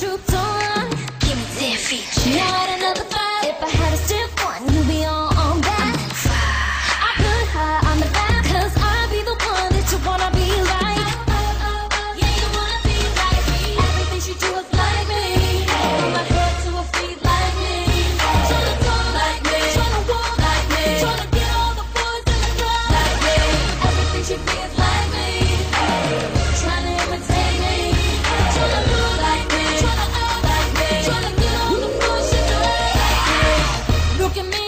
truth. Give me their feature. look at me.